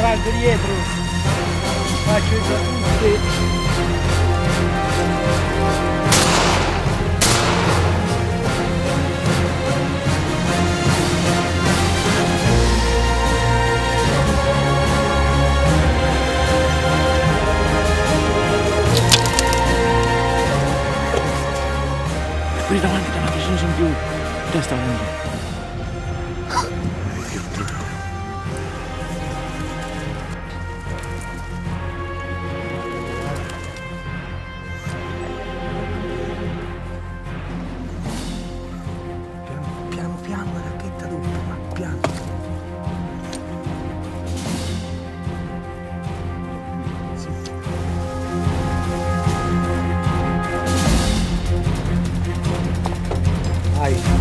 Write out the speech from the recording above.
banco dietro. Faccio i tutti. Quelli davanti, davanti, ne sono più. Avanti. Piano piano. Aí.